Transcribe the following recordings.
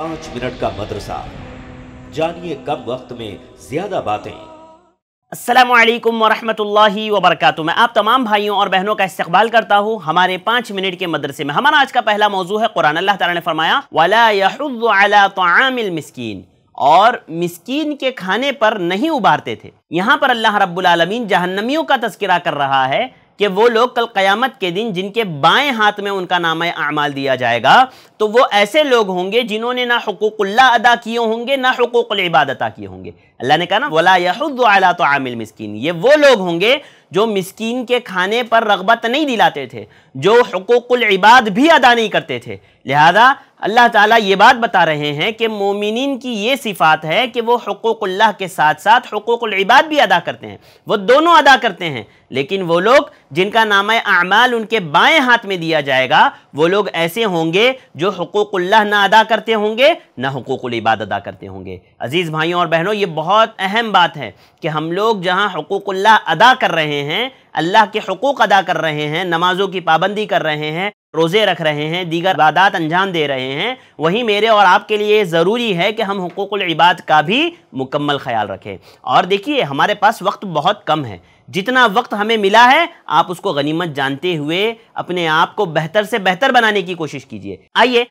پانچ منٹ کا مدرسہ۔ جانیے کم وقت میں زیادہ باتیں۔ السلام علیکم ورحمت اللہ وبرکاتہ۔ میں آپ تمام بھائیوں اور بہنوں کا استقبال کرتا ہوں۔ ہمارے پانچ منٹ کے مدرسے میں ہمارا آج کا پہلا موضوع ہے قرآن۔ اللہ تعالی نے فرمایا، وَلَا يَحُضُّ عَلَى طَعَامِ الْمِسْكِينَ۔ اور مسکین کے کھانے پر نہیں اُبارتے تھے۔ یہاں پر اللہ رب العالمین جہنمیوں کا تذکرہ کر رہا ہے کہ وہ لوگ کل قیامت کے دن جن کے بائیں ہاتھ میں ان کا نام اعمال دیا جائے گا تو وہ ایسے لوگ ہوں گے جنہوں نے نہ حقوق اللہ ادا کیے ہوں گے، نہ حقوق العباد ادا کیے ہوں گے۔ اللہ نے کہا نا، ولا يحض على طعام المسکین یہ وہ لوگ ہوں گے جو مسکین کے کھانے پر رغبت نہیں دلاتے تھے، جو حقوق العباد بھی ادا نہیں کرتے تھے۔ لہذا اللہ تعالیٰ یہ بات بتا رہے ہیں کہ مومنین کی یہ صفات ہے کہ وہ حقوق اللہ کے ساتھ ساتھ حقوق العباد بھی ادا کرتے ہیں۔ وہ دونوں ادا کرتے ہیں، لیکن وہ لوگ جن کا نامہ اعمال ان کے بائیں ہاتھ میں دیا جائے گا، وہ لوگ ایسے ہوں گے جو حقوق اللہ نہ ادا کرتے ہوں گے، نہ حقوق العباد ادا کرتے ہوں گے۔ عزیز بھائیوں اور بہنوں، یہ بہت اہم بات ہے کہ ہم لوگ جہاں حقوق اللہ ادا کر رہے ہیں، اللہ کے حقوق ادا کر رہے ہیں، نمازوں کی پابندی کر رہے ہیں روزے رکھ رہے ہیں، دیگر عبادات انجام دے رہے ہیں۔ وہی میرے اور آپ کے لیے ضروری ہے کہ ہم حقوق العباد کا بھی مکمل خیال رکھیں۔ اور دیکھیے، ہمارے پاس وقت بہت کم ہے۔ جتنا وقت ہمیں ملا ہے، آپ اس کو غنیمت جانتے ہوئے اپنے آپ کو بہتر سے بہتر بنانے کی کوشش کیجیے آئیے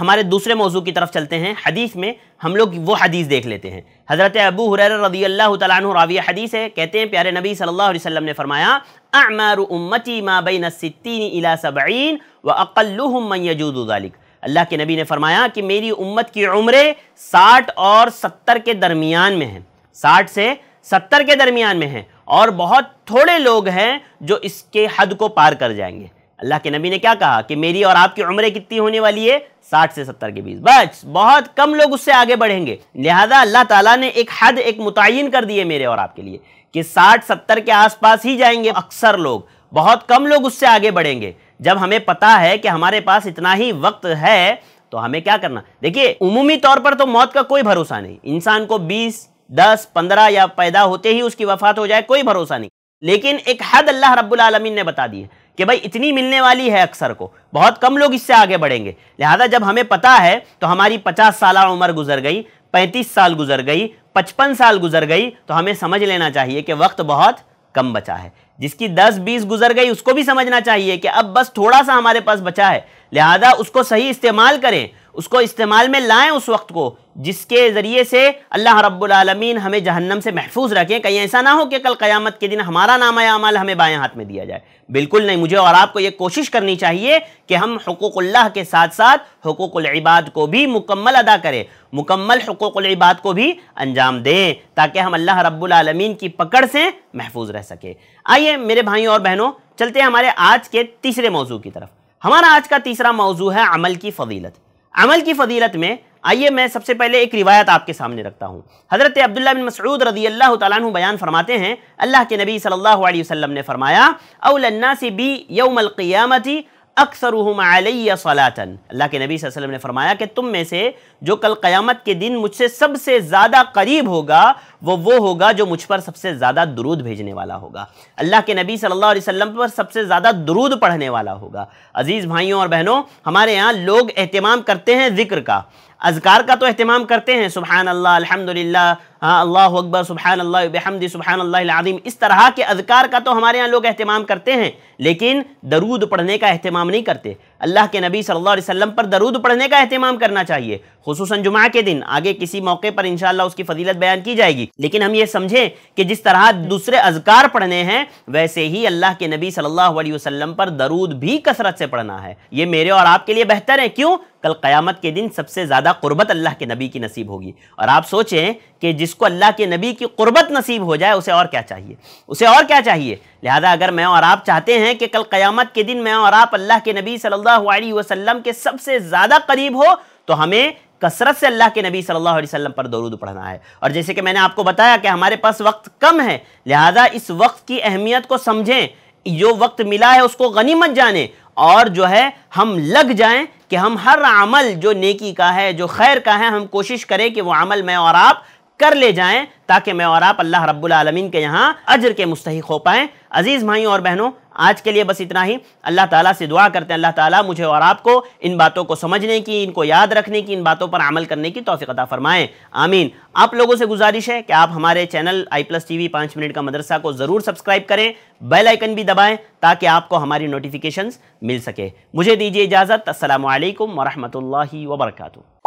ہمارے دوسرے موضوع کی طرف چلتے ہیں۔ حدیث میں ہم لوگ وہ حدیث دیکھ لیتے ہیں۔ حضرت ابو حریر رضی اللہ تعالیٰ عنہ راویہ حدیث ہے، کہتے ہیں، پیارے نبی صلی اللہ علیہ وسلم نے فرمایا، اعمار امتی ما بین الستین الى سبعین واقلهم من یجود ذلك اللہ کے نبی نے فرمایا کہ میری امت کی عمریں ساٹھ اور ستر کے درمیان میں ہیں۔ ساٹھ سے ستر کے درمیان میں ہیں اور بہت تھوڑے لوگ ہیں جو اس کے حد کو پار کر جائیں گے۔ اللہ کے نبی نے کیا کہا کہ میری اور آپ کی عمریں کتنی ہونے والی ہے؟ ساٹھ سے ستر کے بیچ بس، بہت کم لوگ اس سے آگے بڑھیں گے۔ لہذا اللہ تعالیٰ نے ایک حد، ایک متعین کر دی ہے میرے اور آپ کے لیے کہ ساٹھ، ستر کے آس پاس ہی جائیں گے اکثر لوگ۔ بہت کم لوگ اس سے آگے بڑھیں گے۔ جب ہمیں پتا ہے کہ ہمارے پاس اتنا ہی وقت ہے تو ہمیں کیا کرنا؟ دیکھیے، عمومی طور پر تو موت کا کوئی بھروسہ نہیں۔ انسان کو بیس، دس، پندرہ یا پیدا ہوتے ہی اس کی وفات ہو جائے، کوئی بھروسہ نہیں۔ لیکن ایک حد اللہ رب العالمین نے بتا دی ہے۔ کہ بھائی اتنی ملنے والی ہے اکثر کو، بہت کم لوگ اس سے آگے بڑھیں گے۔ لہذا جب ہمیں پتہ ہے تو ہماری پچاس سالہ عمر گزر گئی، پینتیس سال گزر گئی، پچپن سال گزر گئی، تو ہمیں سمجھ لینا چاہیے کہ وقت بہت کم بچا ہے۔ جس کی دس بیس گزر گئی، اس کو بھی سمجھنا چاہیے کہ اب بس تھوڑا سا ہمارے پاس بچا ہے۔ لہذا اس کو صحیح استعمال کریں۔ اس کو استعمال میں لائیں اس وقت کو، جس کے ذریعے سے اللہ رب العالمین ہمیں جہنم سے محفوظ رکھیں۔ کہیں ایسا نہ ہو کہ کل قیامت کے دن ہمارا نام اعمال ہمیں بائیں ہاتھ میں دیا جائے۔ بالکل نہیں، مجھے اور آپ کو یہ کوشش کرنی چاہیے کہ ہم حقوق اللہ کے ساتھ ساتھ حقوق العباد کو بھی مکمل ادا کریں۔ مکمل حقوق العباد کو بھی انجام دیں تاکہ ہم اللہ رب العالمین کی پکڑ سے محفوظ رہ سکے آئیے میرے بھائیوں اور بہنوں، چلتے ہیں ہمارے آج کے تیسرے موضوع کی طرف۔ ہمارا آج کا تیسرا موضوع ہے عمل کی فضیلت۔ عمل کی فضیلت میں، آئیے میں سب سے پہلے ایک روایت آپ کے سامنے رکھتا ہوں۔ حضرت عبداللہ بن مسعود رضی اللہ تعالیٰ عنہ بیان فرماتے ہیں، اللہ کے نبی صلی اللہ علیہ وسلم نے فرمایا اول الناس بی یوم القیامتی اکثرهم علی صلاتن اللہ کے نبی صلی اللہ علیہ وسلم نے فرمایا کہ تم میں سے جو کل قیامت کے دن مجھ سے سب سے زیادہ قریب ہوگا، وہ وہ ہوگا جو مجھ پر سب سے زیادہ درود بھیجنے والا ہوگا۔ اللہ کے نبی صلی اللہ علیہ وسلم پر سب سے زیادہ درود پڑھنے والا ہوگا۔ عزیز بھائیوں اور بہنوں، ہمارے ہاں لوگ اہتمام کرتے ہیں ذکر کا۔ اذکار کا تو اہتمام کرتے ہیں، سبحان اللہ، الحمدللہ ہاں اللہ اکبر، سبحان اللہ بحمد سبحان اللہ العظیم۔ اس طرح کے اذکار کا تو ہمارے ہاں لوگ اہتمام کرتے ہیں، لیکن درود پڑھنے کا اہتمام نہیں کرتے۔ اللہ کے نبی صلی اللہ علیہ وسلم پر درود پڑھنے کا اہتمام کرنا چاہیے۔ خصوصاً جمعہ کے دن۔ آگے کسی موقع پر انشاءاللہ اس کی فضیلت بیان کی جائے گی۔ لیکن ہم یہ سمجھیں کہ جس طرح دوسرے اذکار پڑھنے ہیں، ویسے ہی اللہ کے نبی صلی اللہ علیہ وسلم پر درود بھی کثرت سے پڑھنا ہے۔ یہ میرے اور آپ کے لیے بہتر ہے کیوں؟ کل قیامت کے دن سب سے زیادہ قربت اللہ کے نبی کی نصیب ہوگی۔ اور آپ سوچیں کہ جس کو اللہ کے نبی کی قربت نصیب ہو جائے، اسے اور کیا چاہیے؟ اسے اور کیا چاہیے؟ لہذا اگر میں اور آپ چاہتے ہیں کہ کل قیامت کے دن میں اور آپ اللہ کے نبی صلی اللہ علیہ وسلم کے سب سے زیادہ قریب ہو، تو ہمیں کثرت سے اللہ کے نبی صلی اللہ علیہ وسلم پر درود پڑھنا ہے۔ اور جیسے کہ میں نے آپ کو بتایا کہ ہمارے پاس وقت کم ہے، لہذا اس وقت کی اہمیت کو سمجھیں۔ جو وقت ملا ہے اس کو غنیمت جانیں۔ اور جو ہے، ہم لگ جائیں کہ ہم ہر عمل جو نیکی کا ہے، جو خیر کا ہے، ہم کوشش کریں کہ وہ عمل میں اور آپ کر لے جائیں تاکہ میں اور آپ اللہ رب العالمین کے یہاں اجر کے مستحق ہو پائیں۔ عزیز بھائیوں اور بہنوں، آج کے لیے بس اتنا ہی۔ اللہ تعالیٰ سے دعا کرتے ہیں۔ اللہ تعالیٰ مجھے اور آپ کو ان باتوں کو سمجھنے کی، ان کو یاد رکھنے کی، ان باتوں پر عمل کرنے کی توفیق عطا فرمائیں آمین۔ آپ لوگوں سے گزارش ہے کہ آپ ہمارے channel I plus T V پانچ منٹ کا مدرسہ کو ضرور سبسکرائب کریں۔ بیل آئیکن بھی دبائیں تاکہ آپ کو ہماری نوٹیفیکیشنز مل سکے۔ مجھے دیجیے اجازت۔ السلام علیکم ورحمۃ اللہ وبرکاتہ۔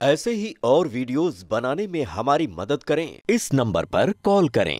ایسے ہی اور ویڈیوز بنانے میں ہماری مدد کریں۔ اس نمبر پر کال کریں۔